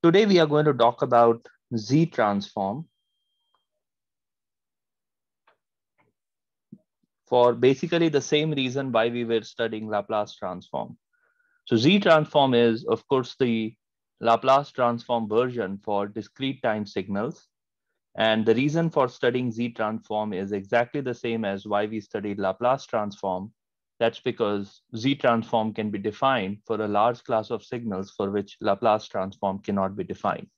Today we are going to talk about Z transform for basically the same reason why we were studying Laplace transform. So Z transform is, of course, the Laplace transform version for discrete time signals. And the reason for studying Z transform is exactly the same as why we studied Laplace transform that's because Z transform can be defined for a large class of signals for which Laplace transform cannot be defined.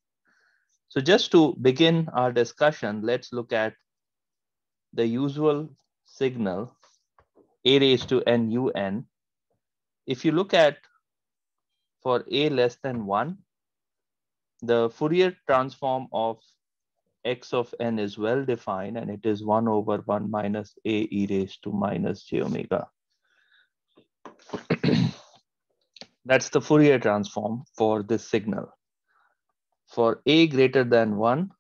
So just to begin our discussion, let's look at the usual signal a raised to n u n. If you look at for a less than one, the Fourier transform of x of n is well defined and it is 1 over 1 minus a e raised to minus j omega. That's the Fourier transform for this signal. For a greater than 1,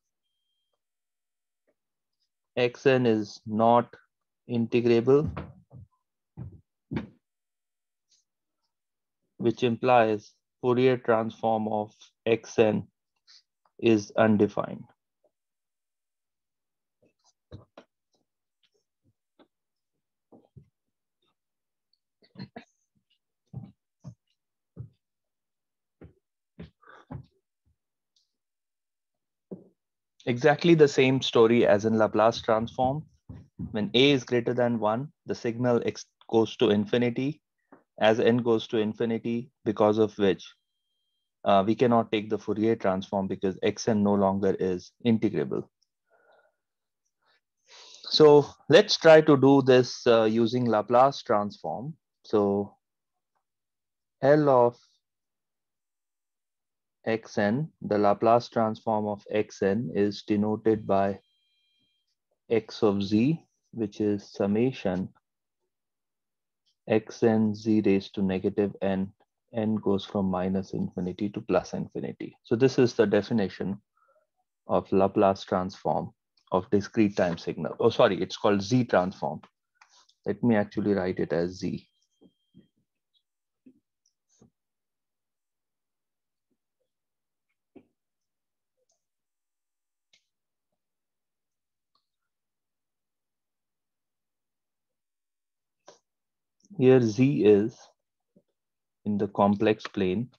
xn is not integrable, which implies Fourier transform of xn is undefined. Exactly the same story as in Laplace transform. When a is greater than 1, the signal x goes to infinity as n goes to infinity, because of which uh, we cannot take the Fourier transform because xn no longer is integrable. So let's try to do this uh, using Laplace transform. So L of xn, the Laplace transform of xn is denoted by x of z, which is summation xn z raised to negative n, n goes from minus infinity to plus infinity. So this is the definition of Laplace transform of discrete time signal. Oh, sorry, it's called z transform. Let me actually write it as z. Here Z is in the complex plane.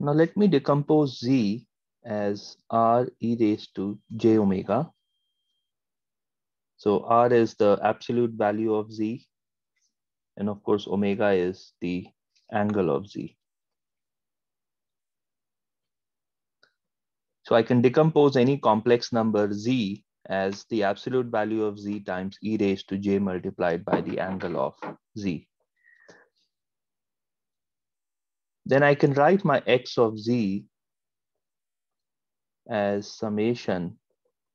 Now let me decompose Z as R e raised to j omega so R is the absolute value of Z. And of course, omega is the angle of Z. So I can decompose any complex number Z as the absolute value of Z times e raised to J multiplied by the angle of Z. Then I can write my X of Z as summation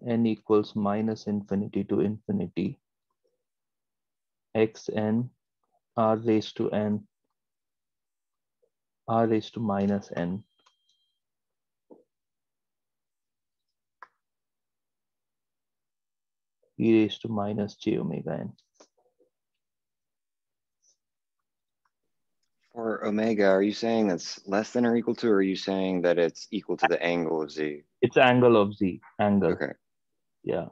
n equals minus infinity to infinity xn r raised to n r raised to minus n e raised to minus j omega n. For omega, are you saying that's less than or equal to, or are you saying that it's equal to the angle of z? It's angle of z, angle. Okay. Yeah,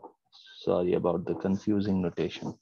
sorry about the confusing notation.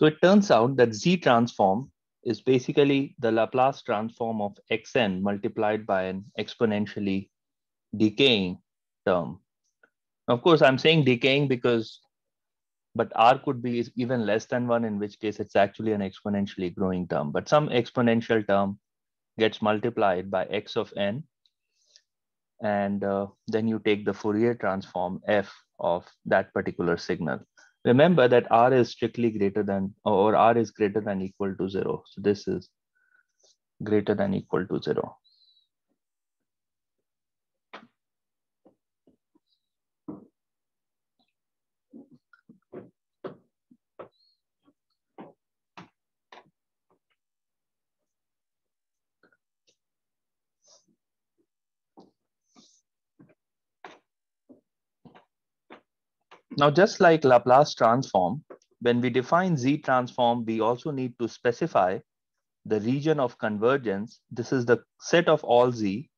So it turns out that Z transform is basically the Laplace transform of xn multiplied by an exponentially decaying term. Of course, I'm saying decaying because, but r could be even less than one, in which case it's actually an exponentially growing term, but some exponential term gets multiplied by x of n. And uh, then you take the Fourier transform f of that particular signal. Remember that r is strictly greater than, or r is greater than equal to zero. So this is greater than equal to zero. Now, just like Laplace transform, when we define Z transform, we also need to specify the region of convergence. This is the set of all Z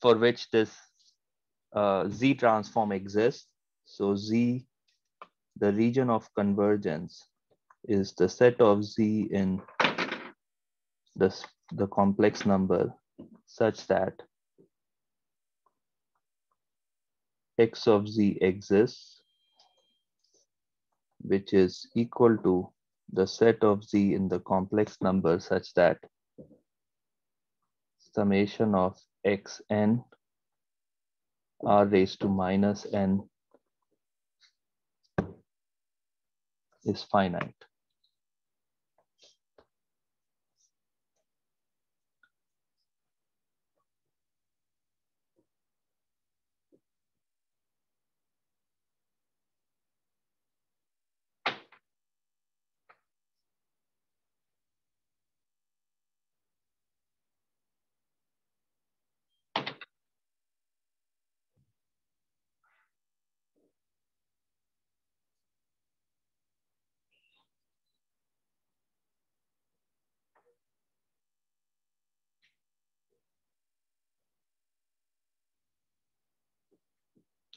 for which this uh, Z transform exists. So Z, the region of convergence is the set of Z in this, the complex number such that x of z exists which is equal to the set of z in the complex number such that summation of xn r raised to minus n is finite.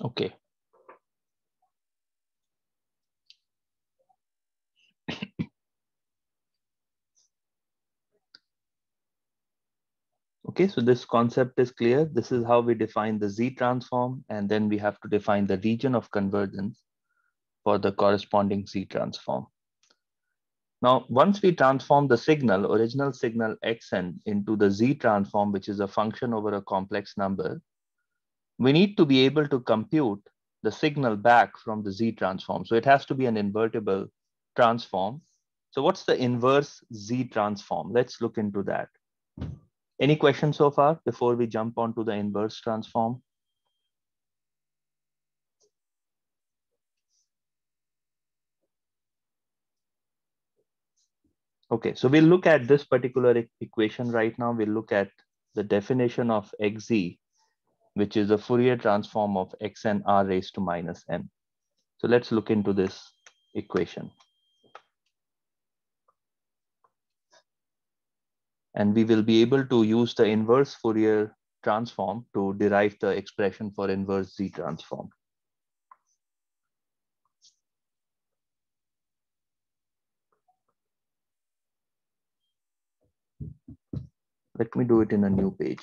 Okay. Okay, so this concept is clear. This is how we define the Z transform, and then we have to define the region of convergence for the corresponding Z transform. Now, once we transform the signal, original signal xn into the Z transform, which is a function over a complex number, we need to be able to compute the signal back from the Z transform. So it has to be an invertible transform. So what's the inverse Z transform? Let's look into that. Any questions so far before we jump on to the inverse transform? Okay, so we'll look at this particular equation right now. We'll look at the definition of xz, which is a Fourier transform of xn r raised to minus n. So let's look into this equation. And we will be able to use the inverse Fourier transform to derive the expression for inverse Z transform. Let me do it in a new page.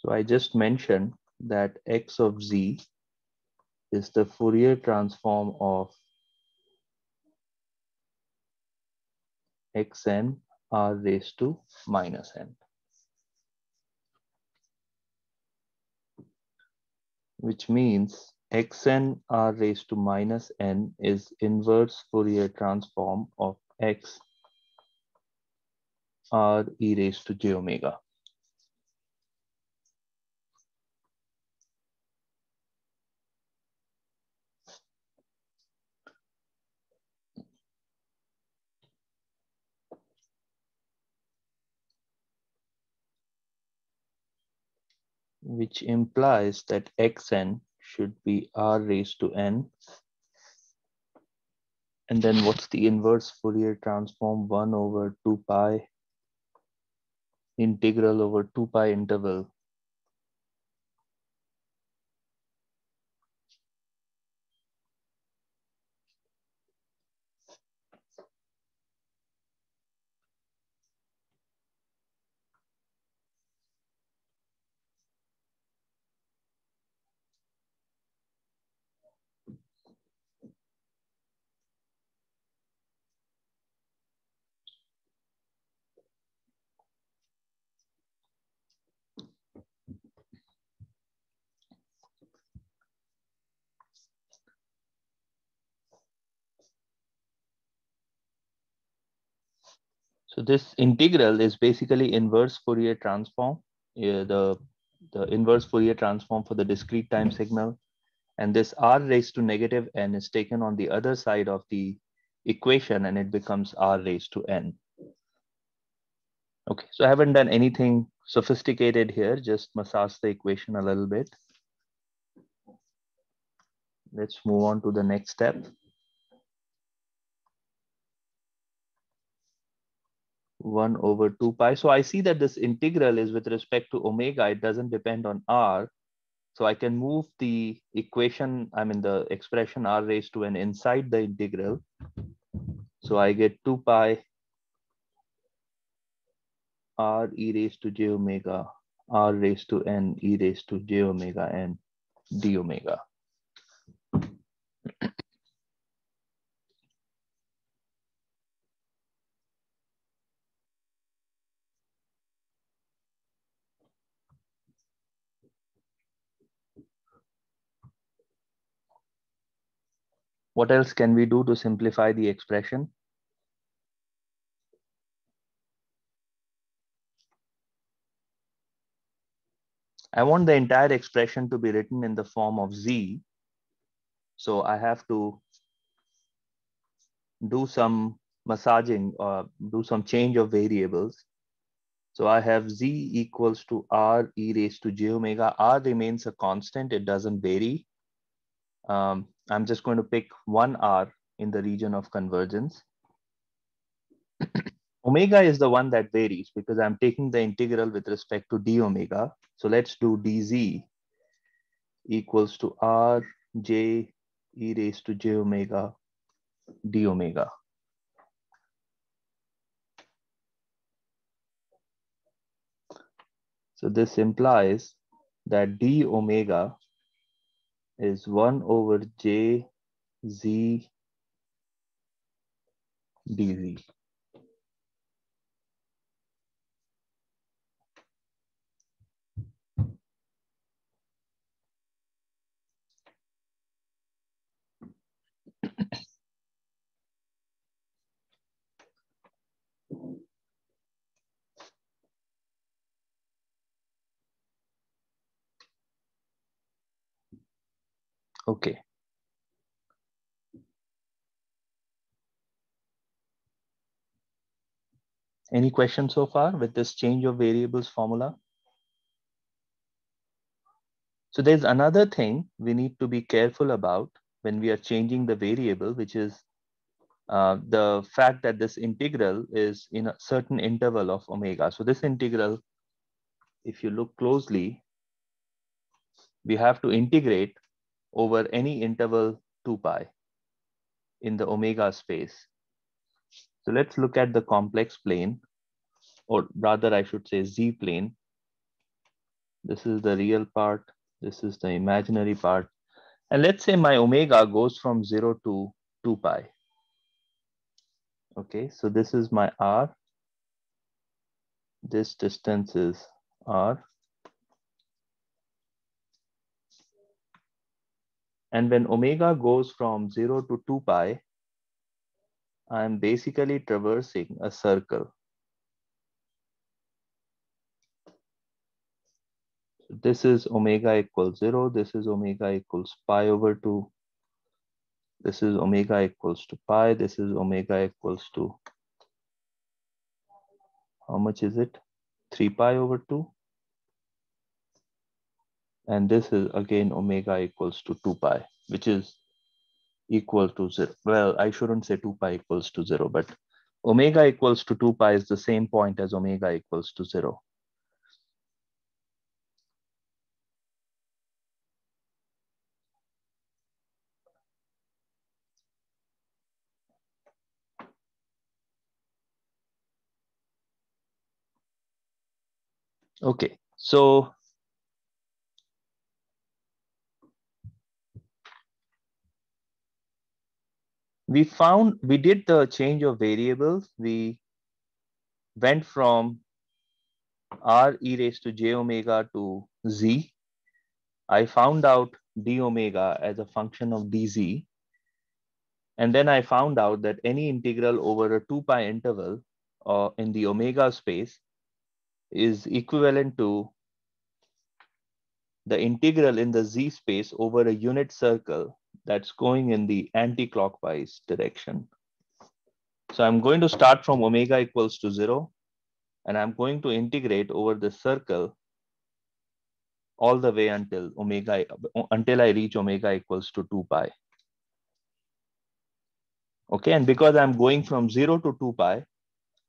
So I just mentioned that x of z is the Fourier transform of xn r raised to minus n. Which means xn r raised to minus n is inverse Fourier transform of x r e raised to j omega. Which implies that xn should be r raised to n. And then what's the inverse Fourier transform? 1 over 2 pi integral over 2 pi interval So this integral is basically inverse Fourier transform, yeah, the, the inverse Fourier transform for the discrete time signal. And this r raised to negative n is taken on the other side of the equation and it becomes r raised to n. Okay, so I haven't done anything sophisticated here, just massage the equation a little bit. Let's move on to the next step. 1 over 2 pi. So I see that this integral is with respect to omega, it doesn't depend on r. So I can move the equation, I mean the expression r raised to n inside the integral. So I get 2 pi r e raised to j omega, r raised to n e raised to j omega n d omega. What else can we do to simplify the expression? I want the entire expression to be written in the form of z. So I have to do some massaging or do some change of variables. So I have z equals to r e raised to j omega. r remains a constant, it doesn't vary. Um, I'm just going to pick one r in the region of convergence. omega is the one that varies because I'm taking the integral with respect to d omega. So let's do dz equals to r j e raised to j omega d omega. So this implies that d omega is 1 over j z dz. Okay. Any questions so far with this change of variables formula? So there's another thing we need to be careful about when we are changing the variable, which is uh, the fact that this integral is in a certain interval of omega. So this integral, if you look closely, we have to integrate over any interval 2 pi in the omega space. So let's look at the complex plane, or rather I should say Z plane. This is the real part. This is the imaginary part. And let's say my omega goes from 0 to 2 pi. Okay, so this is my R. This distance is R. And when omega goes from 0 to 2 pi, I'm basically traversing a circle. This is omega equals 0. This is omega equals pi over 2. This is omega equals to pi. This is omega equals to, how much is it? 3 pi over 2. And this is again omega equals to 2 pi, which is equal to 0. Well, I shouldn't say 2 pi equals to 0, but omega equals to 2 pi is the same point as omega equals to 0. Okay, so we found, we did the change of variables. We went from r e raised to j omega to z. I found out d omega as a function of dz. And then I found out that any integral over a 2 pi interval uh, in the omega space is equivalent to the integral in the z space over a unit circle that's going in the anti-clockwise direction. So I'm going to start from omega equals to zero, and I'm going to integrate over the circle all the way until omega, until I reach omega equals to two pi. Okay, and because I'm going from zero to two pi,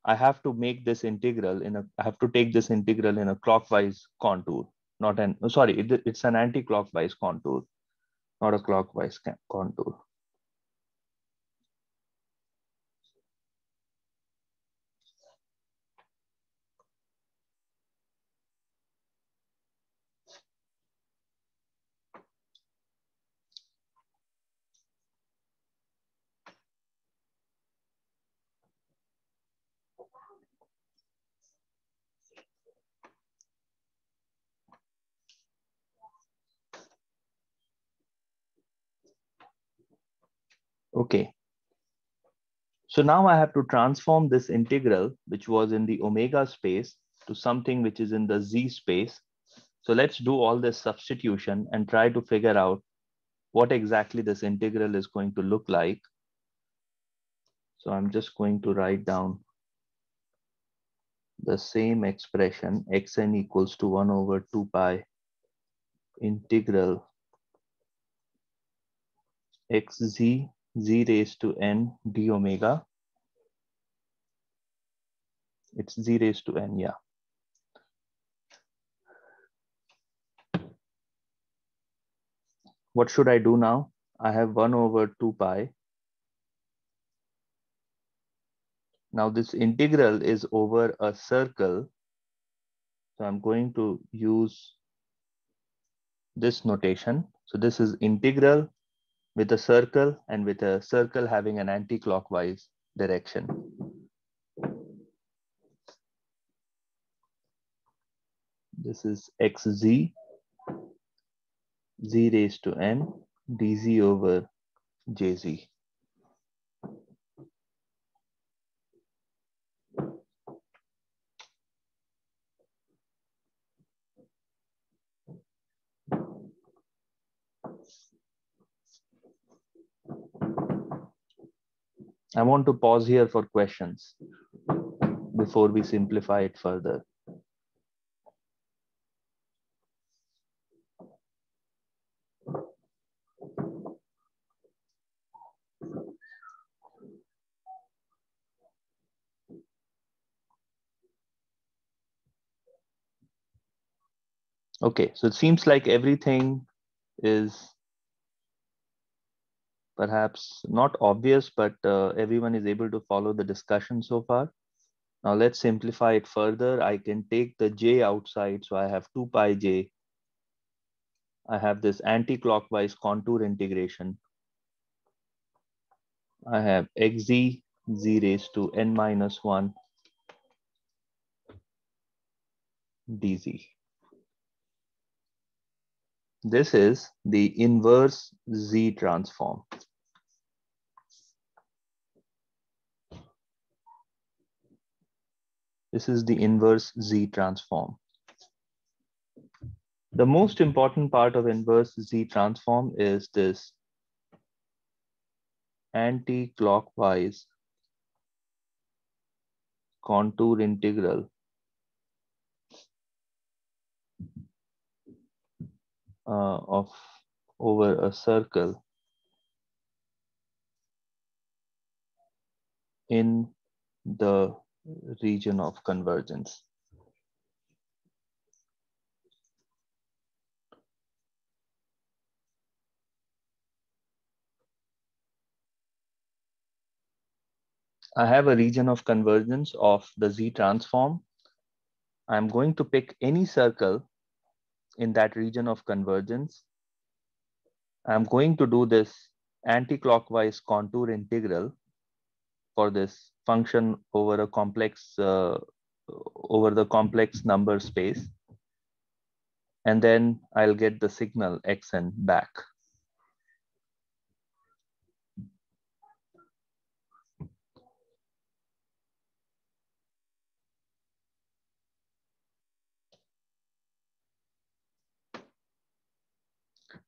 I have to make this integral in a, I have to take this integral in a clockwise contour, not an, sorry, it, it's an anti-clockwise contour, not a clockwise contour. Okay. So now I have to transform this integral, which was in the omega space, to something which is in the z space. So let's do all this substitution and try to figure out what exactly this integral is going to look like. So I'm just going to write down the same expression, xn equals to 1 over 2 pi integral xz z raised to n d omega. It's z raised to n, yeah. What should I do now? I have 1 over 2 pi. Now this integral is over a circle. So I'm going to use this notation. So this is integral with a circle and with a circle having an anti-clockwise direction. This is xz, z raised to n, dz over jz. I want to pause here for questions before we simplify it further. Okay, so it seems like everything is perhaps not obvious, but uh, everyone is able to follow the discussion so far. Now let's simplify it further. I can take the j outside. So I have 2 pi j. I have this anti-clockwise contour integration. I have xz z raised to n minus 1 dz. This is the inverse z transform. This is the inverse Z transform. The most important part of inverse Z transform is this anti-clockwise contour integral uh, of over a circle in the region of convergence. I have a region of convergence of the Z transform. I'm going to pick any circle in that region of convergence. I'm going to do this anti-clockwise contour integral for this function over a complex uh, over the complex number space and then I'll get the signal xn back.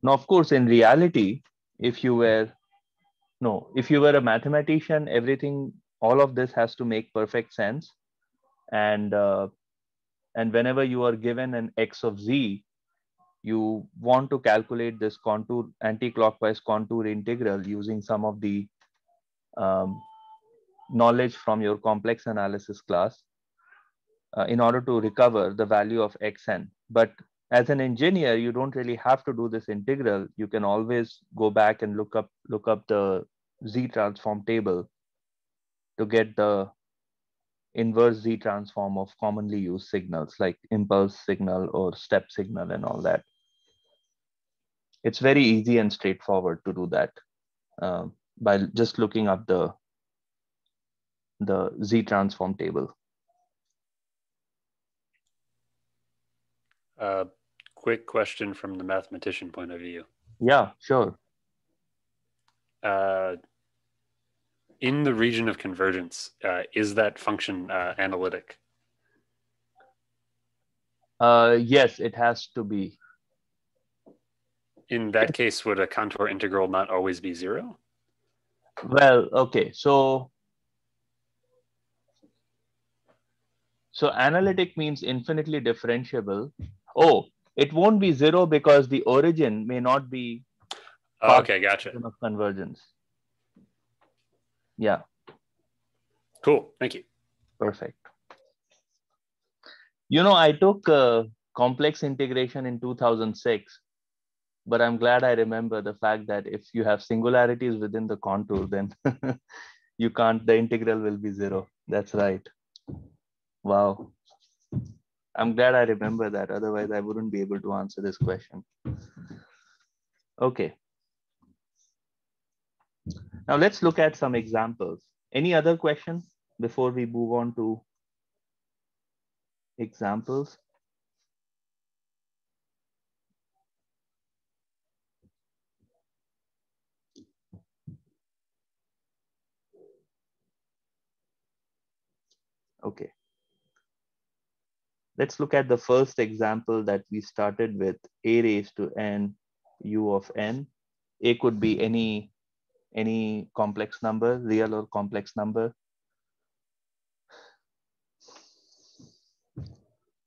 Now, of course, in reality, if you were no, if you were a mathematician, everything, all of this has to make perfect sense. And uh, and whenever you are given an x of z, you want to calculate this contour anti-clockwise contour integral using some of the um, knowledge from your complex analysis class uh, in order to recover the value of xn. But as an engineer, you don't really have to do this integral. You can always go back and look up look up the z transform table to get the inverse z transform of commonly used signals like impulse signal or step signal and all that. It's very easy and straightforward to do that uh, by just looking up the the z transform table. Uh, quick question from the mathematician point of view. Yeah, sure. Uh, in the region of convergence, uh, is that function uh, analytic? Uh, yes, it has to be. In that case, would a contour integral not always be zero? Well, okay, so so analytic means infinitely differentiable. Oh, it won't be zero because the origin may not be Oh, okay, gotcha. of convergence. Yeah, Cool. Thank you. perfect. You know, I took uh, complex integration in 2006, but I'm glad I remember the fact that if you have singularities within the contour, then you can't, the integral will be zero. That's right. Wow. I'm glad I remember that. Otherwise, I wouldn't be able to answer this question. Okay. Now let's look at some examples. Any other questions before we move on to examples? Okay. Let's look at the first example that we started with a raised to n u of n. A could be any, any complex number, real or complex number.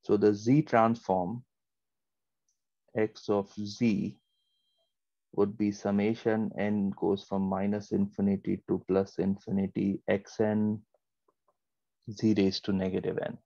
So the z transform x of z would be summation n goes from minus infinity to plus infinity xn z raised to negative n.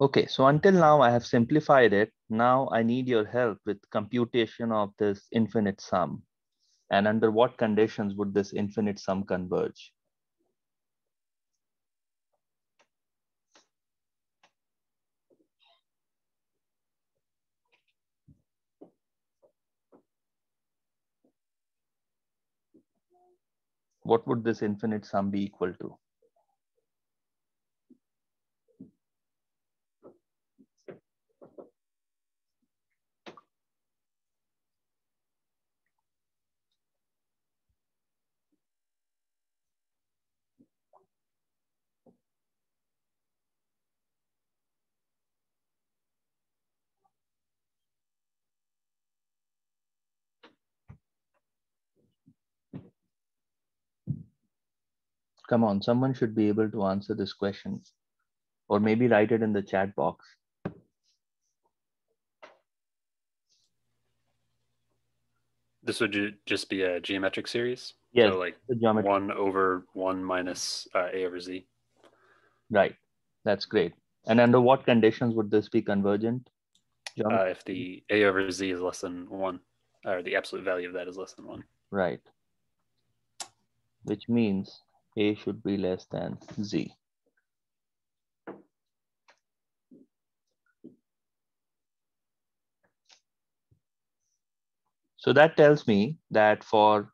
Okay, so until now I have simplified it. Now I need your help with computation of this infinite sum. And under what conditions would this infinite sum converge? What would this infinite sum be equal to? Come on, someone should be able to answer this question or maybe write it in the chat box. this would ju- just be a geometric series. Yeah. So like one over one minus uh, a over z. Right. That's great. And under what conditions would this be convergent? Uh, if the a over z is less than one, or the absolute value of that is less than one. Right. Which means A should be less than Z. So that tells me that for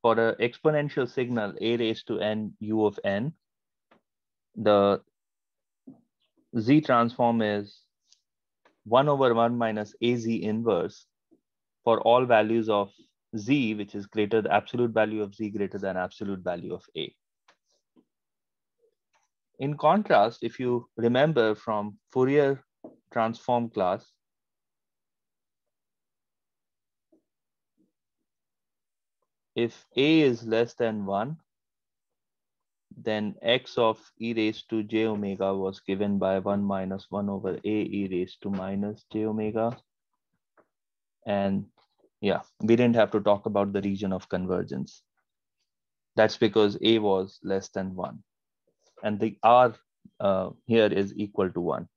for an exponential signal a raised to n u of n, the z transform is 1 over 1 minus az inverse for all values of z, which is greater, the absolute value of z greater than absolute value of a. In contrast, if you remember from Fourier transform class, if a is less than 1, then x of e raised to j omega was given by 1 minus 1 over a e raised to minus j omega. And yeah, we didn't have to talk about the region of convergence. That's because a was less than 1. And the r uh, here is equal to 1.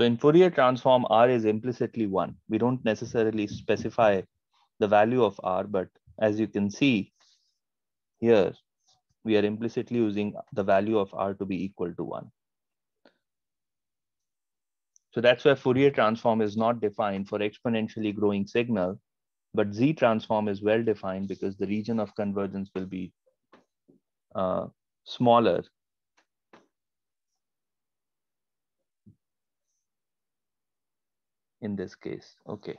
So in Fourier transform, R is implicitly one. We don't necessarily specify the value of R, but as you can see here, we are implicitly using the value of R to be equal to one. So that's why Fourier transform is not defined for exponentially growing signal, but Z transform is well defined because the region of convergence will be uh, smaller in this case. Okay.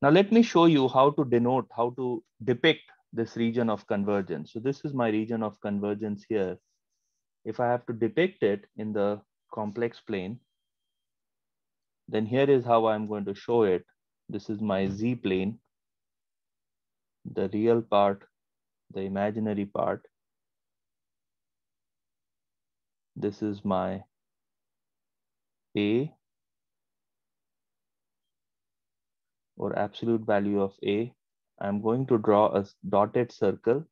Now let me show you how to denote, how to depict this region of convergence. So this is my region of convergence here. If I have to depict it in the complex plane, then here is how I'm going to show it. This is my Z plane, the real part, the imaginary part. This is my A, or absolute value of A, I'm going to draw a dotted circle.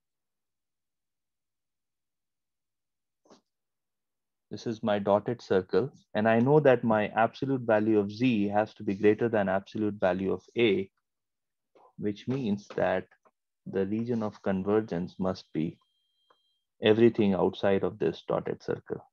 This is my dotted circle. And I know that my absolute value of Z has to be greater than absolute value of A, which means that the region of convergence must be everything outside of this dotted circle.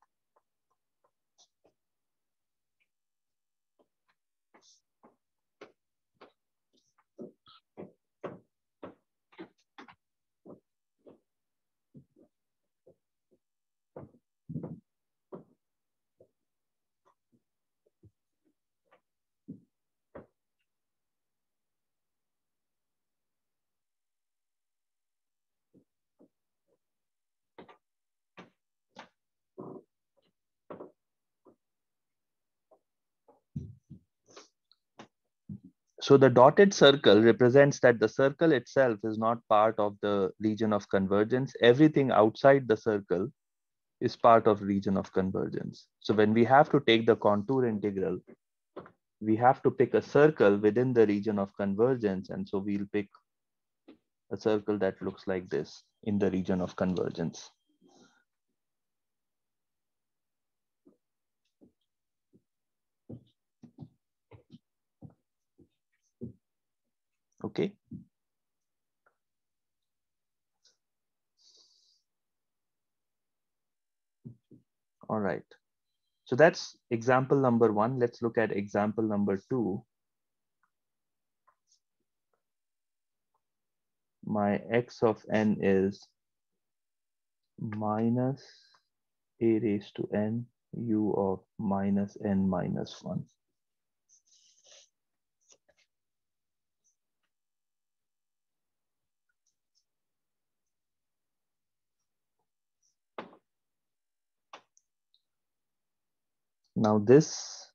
So the dotted circle represents that the circle itself is not part of the region of convergence. Everything outside the circle is part of region of convergence. So when we have to take the contour integral, we have to pick a circle within the region of convergence. And so we'll pick a circle that looks like this in the region of convergence. Okay. All right. So that's example number one. Let's look at example number two. My x of n is minus a raised to n u of minus n minus 1. Now this,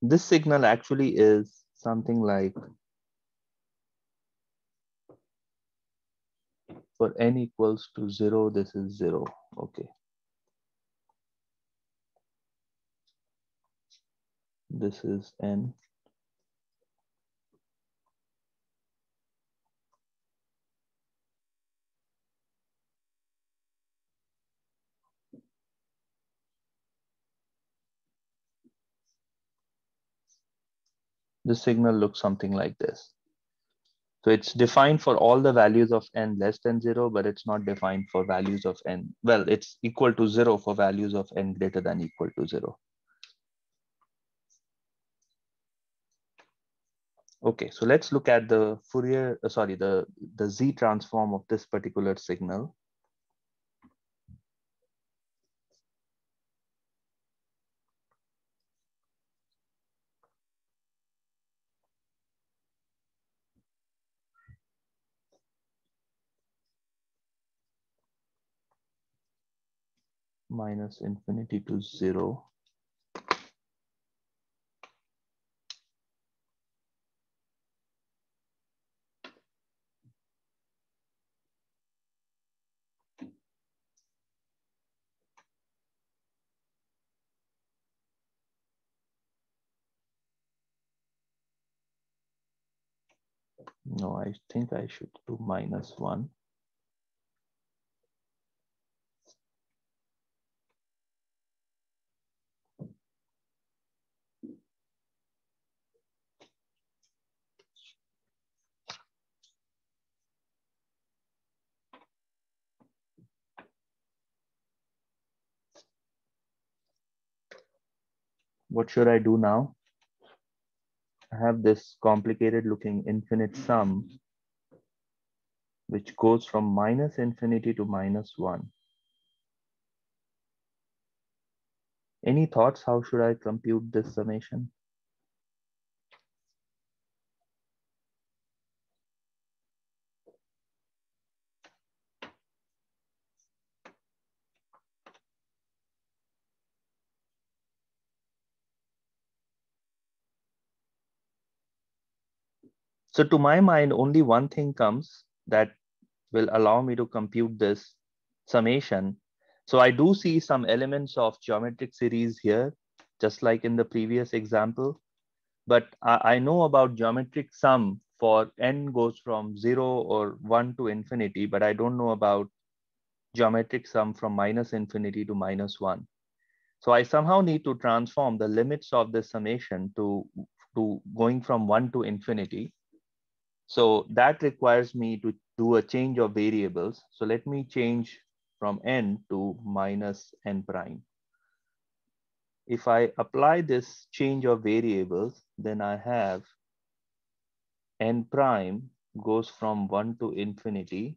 this signal actually is something like for n equals to zero, this is zero, okay. This is n. The signal looks something like this. So it's defined for all the values of n less than zero, but it's not defined for values of n. Well, it's equal to zero for values of n greater than equal to zero. Okay, so let's look at the Fourier, uh, sorry, the, the Z transform of this particular signal. Minus infinity to zero. No, I think I should do minus one. What should I do now? I have this complicated looking infinite sum, which goes from minus infinity to minus one. Any thoughts? How should I compute this summation? So to my mind, only one thing comes that will allow me to compute this summation. So I do see some elements of geometric series here, just like in the previous example. But I, I know about geometric sum for n goes from zero or one to infinity, but I don't know about geometric sum from minus infinity to minus one. So I somehow need to transform the limits of this summation to, to going from one to infinity. So that requires me to do a change of variables. So let me change from n to minus n prime. If I apply this change of variables, then I have n prime goes from one to infinity.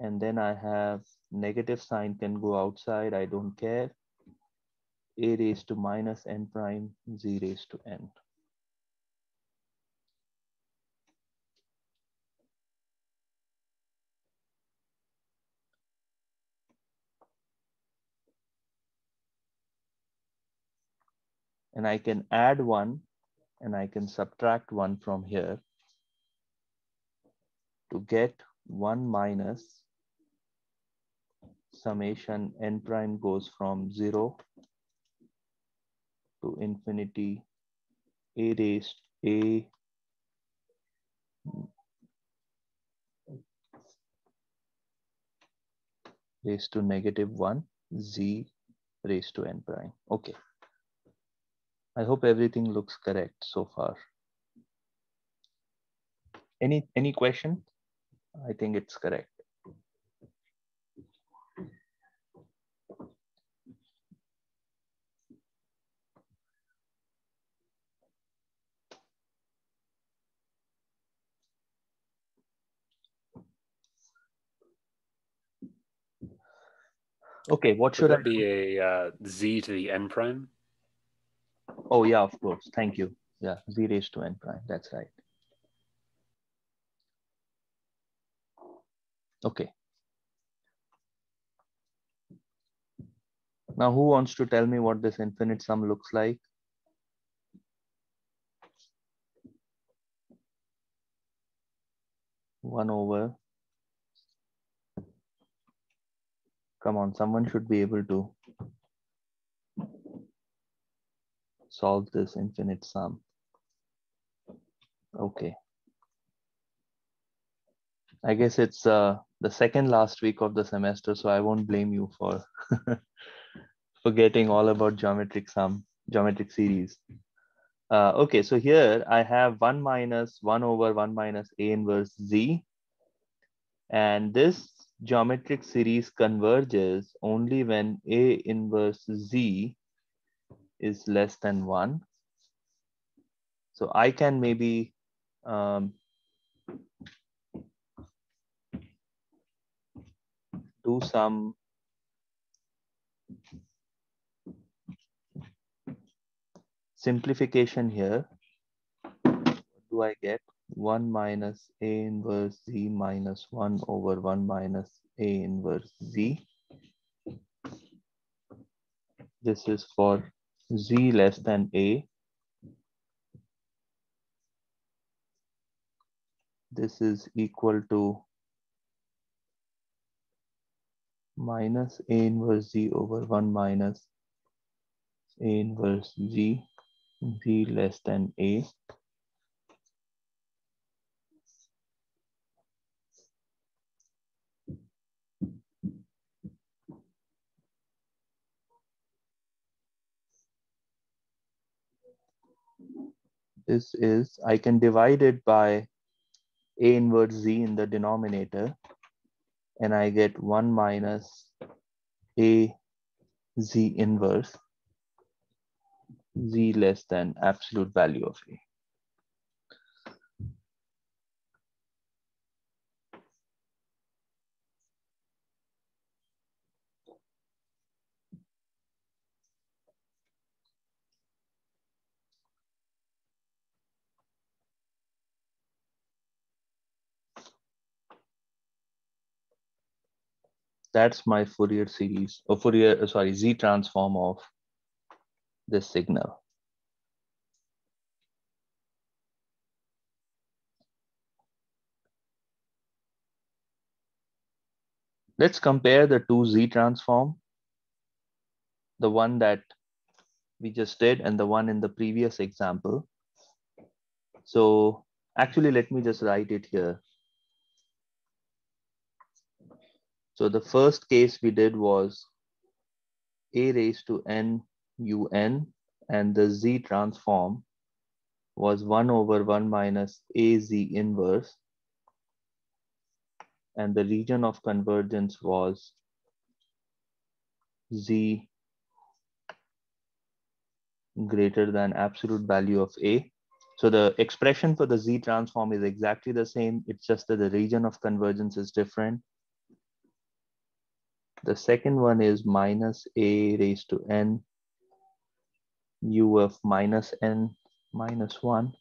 And then I have negative sign can go outside, I don't care. a raised to minus n prime, z raised to n. and I can add one and I can subtract one from here to get one minus summation n prime goes from zero to infinity a raised a raised to negative one z raised to n prime. Okay. I hope everything looks correct so far. Any, any question? I think it's correct. Okay, what should I that be a uh, z to the n prime? Oh, yeah, of course. Thank you. Yeah, z raised to n prime. That's right. Okay. Now, who wants to tell me what this infinite sum looks like? One over. Come on, someone should be able to solve this infinite sum. Okay. I guess it's uh, the second last week of the semester, so I won't blame you for forgetting all about geometric sum, geometric series. Uh, okay, so here I have 1 minus 1 over 1 minus a inverse z. And this geometric series converges only when a inverse z is less than 1. So I can maybe um, do some simplification here. What do I get? 1 minus a inverse z minus 1 over 1 minus a inverse z. This is for z less than a. This is equal to minus a inverse z over 1 minus a inverse z, z less than a. This is, I can divide it by a inverse z in the denominator and I get 1 minus a z inverse z less than absolute value of a. That's my Fourier series, or Fourier, uh, sorry, Z transform of this signal. Let's compare the two Z transform, the one that we just did and the one in the previous example. So actually, let me just write it here. So the first case we did was a raised to n un and the z transform was 1 over 1 minus a z inverse and the region of convergence was z greater than absolute value of a. So the expression for the z transform is exactly the same. It's just that the region of convergence is different. The second one is minus a raised to n u of minus n minus 1.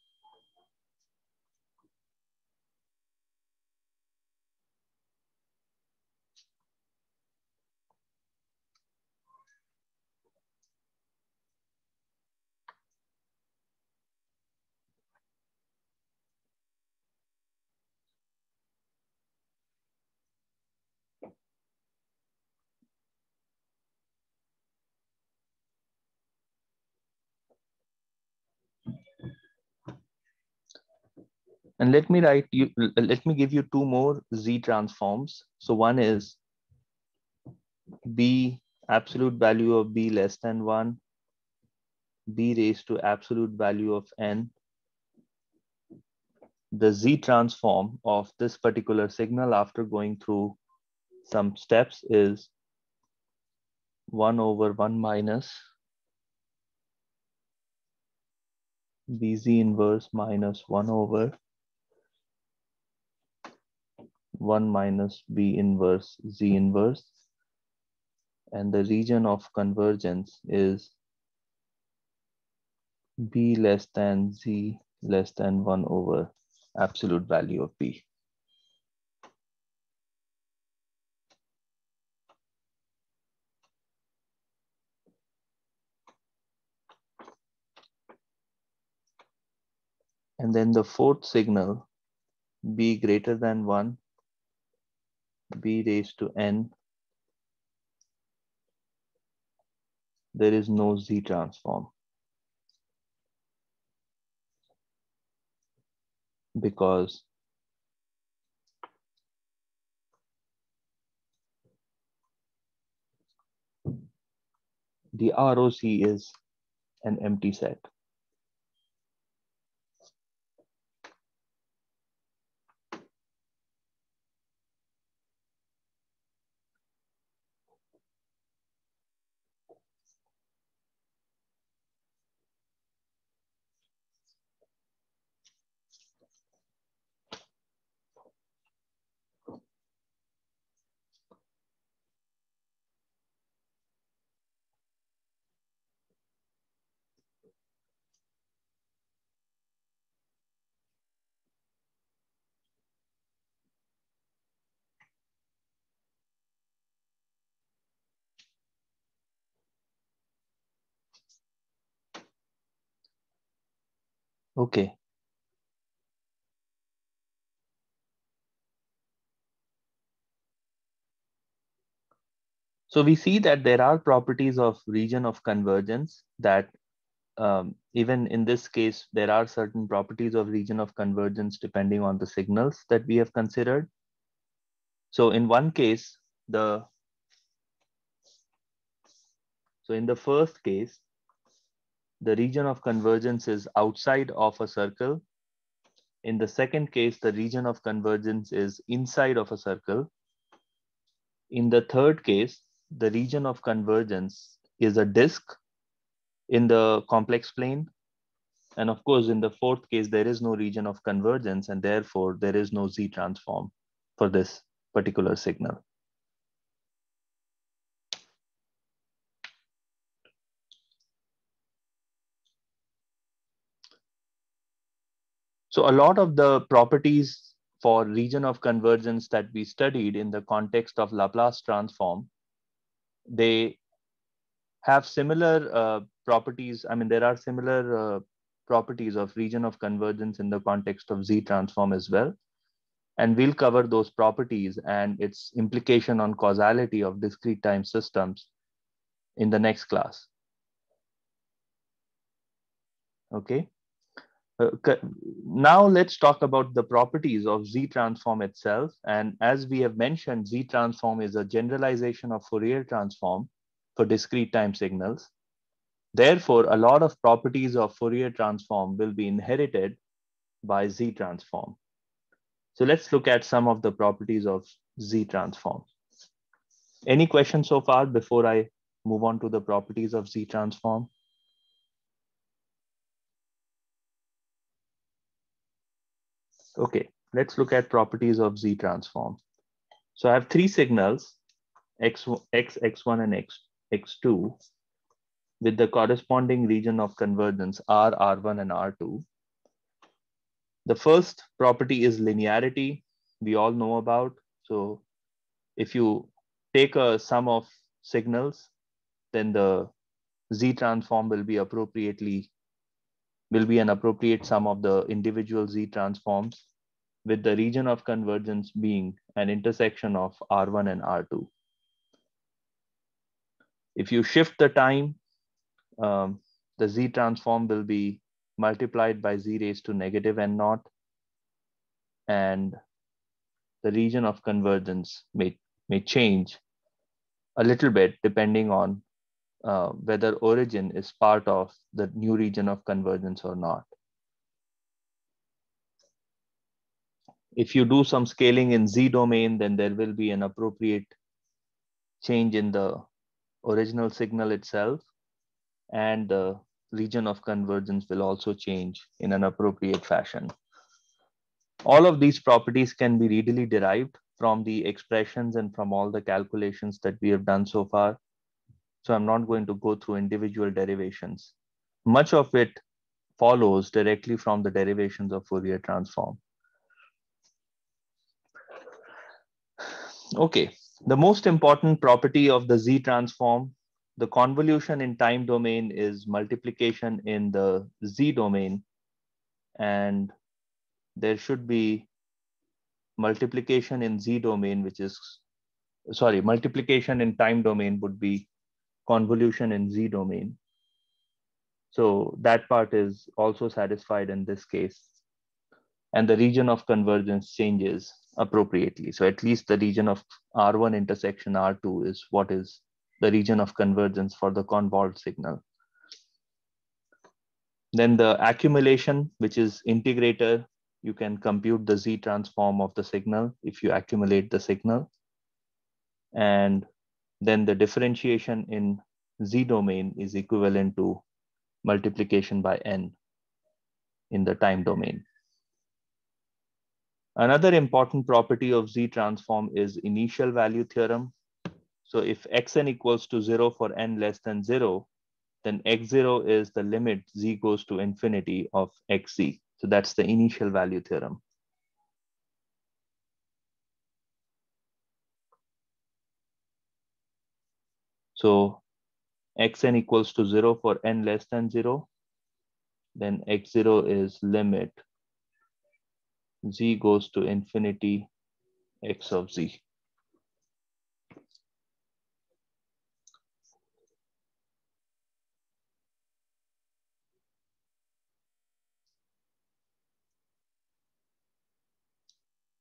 And let me write you, let me give you two more Z transforms. So one is B absolute value of B less than one, B raised to absolute value of N. The Z transform of this particular signal after going through some steps is one over one minus BZ inverse minus one over 1 minus B inverse Z inverse. And the region of convergence is B less than Z less than 1 over absolute value of B. And then the fourth signal b greater than 1, b raised to n, there is no z transform. Because the ROC is an empty set. Okay. So we see that there are properties of region of convergence that um, even in this case, there are certain properties of region of convergence depending on the signals that we have considered. So in one case, the so in the first case, the region of convergence is outside of a circle. In the second case, the region of convergence is inside of a circle. In the third case, the region of convergence is a disk in the complex plane. And of course, in the fourth case, there is no region of convergence and therefore there is no Z transform for this particular signal. So a lot of the properties for region of convergence that we studied in the context of Laplace transform, they have similar uh, properties. I mean, there are similar uh, properties of region of convergence in the context of Z transform as well. And we'll cover those properties and its implication on causality of discrete time systems in the next class. Okay. Uh, now let's talk about the properties of Z transform itself. And as we have mentioned, Z transform is a generalization of Fourier transform for discrete time signals. Therefore, a lot of properties of Fourier transform will be inherited by Z transform. So let's look at some of the properties of Z transform. Any questions so far before I move on to the properties of Z transform? Okay, let's look at properties of Z transform. So I have three signals, X, X, X1 and X, X2 with the corresponding region of convergence R, R1 and R2. The first property is linearity, we all know about. So if you take a sum of signals, then the Z transform will be appropriately will be an appropriate sum of the individual Z transforms with the region of convergence being an intersection of R1 and R2. If you shift the time, um, the Z transform will be multiplied by Z raised to negative N naught. And the region of convergence may, may change a little bit depending on uh, whether origin is part of the new region of convergence or not. If you do some scaling in Z domain, then there will be an appropriate change in the original signal itself and the region of convergence will also change in an appropriate fashion. All of these properties can be readily derived from the expressions and from all the calculations that we have done so far. So I'm not going to go through individual derivations. Much of it follows directly from the derivations of Fourier transform. Okay, the most important property of the Z transform, the convolution in time domain is multiplication in the Z domain. And there should be multiplication in Z domain, which is, sorry, multiplication in time domain would be convolution in Z domain. So that part is also satisfied in this case. And the region of convergence changes appropriately. So at least the region of R1 intersection R2 is what is the region of convergence for the convolved signal. Then the accumulation, which is integrator, you can compute the Z transform of the signal if you accumulate the signal. And then the differentiation in Z domain is equivalent to multiplication by N in the time domain. Another important property of Z transform is initial value theorem. So if xn equals to zero for n less than zero, then x0 is the limit z goes to infinity of xz. So that's the initial value theorem. So xn equals to zero for n less than zero, then x0 is limit z goes to infinity x of z.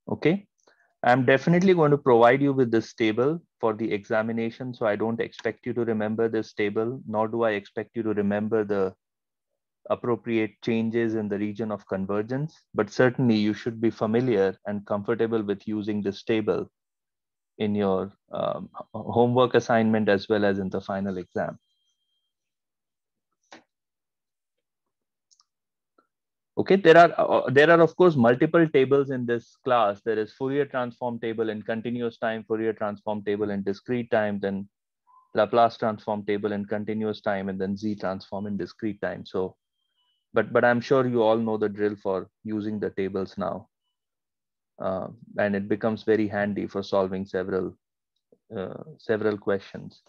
Okay, I'm definitely going to provide you with this table for the examination. So I don't expect you to remember this table, nor do I expect you to remember the appropriate changes in the region of convergence, but certainly you should be familiar and comfortable with using this table in your um, homework assignment as well as in the final exam. Okay, there are uh, there are of course multiple tables in this class. There is Fourier transform table in continuous time, Fourier transform table in discrete time, then Laplace transform table in continuous time, and then Z transform in discrete time. So but but i'm sure you all know the drill for using the tables now uh, and it becomes very handy for solving several uh, several questions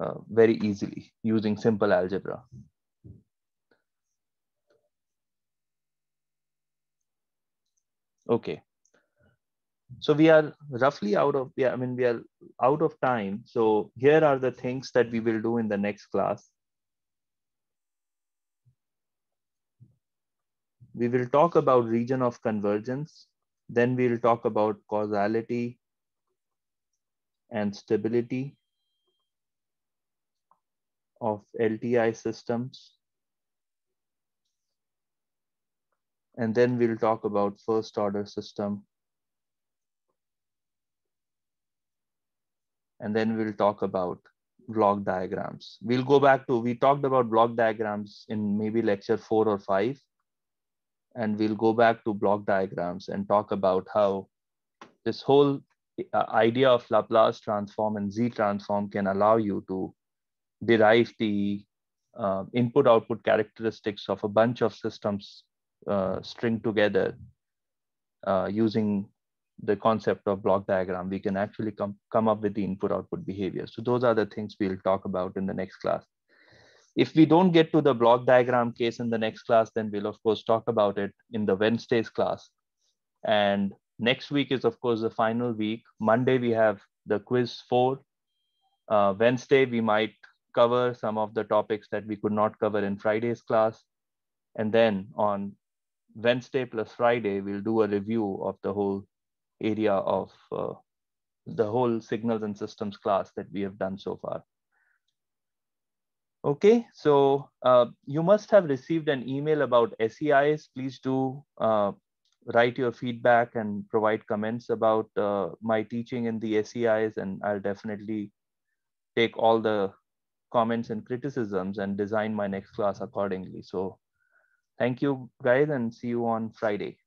uh, very easily using simple algebra okay so we are roughly out of yeah i mean we are out of time so here are the things that we will do in the next class we will talk about region of convergence. Then we'll talk about causality and stability of LTI systems. And then we'll talk about first order system. And then we'll talk about block diagrams. We'll go back to, we talked about block diagrams in maybe lecture four or five and we'll go back to block diagrams and talk about how this whole uh, idea of Laplace transform and Z transform can allow you to derive the uh, input output characteristics of a bunch of systems uh, string together uh, using the concept of block diagram. We can actually come, come up with the input output behavior. So those are the things we'll talk about in the next class. If we don't get to the block diagram case in the next class, then we'll of course talk about it in the Wednesday's class. And next week is of course the final week. Monday, we have the quiz four. Uh, Wednesday, we might cover some of the topics that we could not cover in Friday's class. And then on Wednesday plus Friday, we'll do a review of the whole area of uh, the whole signals and systems class that we have done so far. Okay, so uh, you must have received an email about SEIs. Please do uh, write your feedback and provide comments about uh, my teaching in the SEIs, and I'll definitely take all the comments and criticisms and design my next class accordingly. So thank you guys and see you on Friday.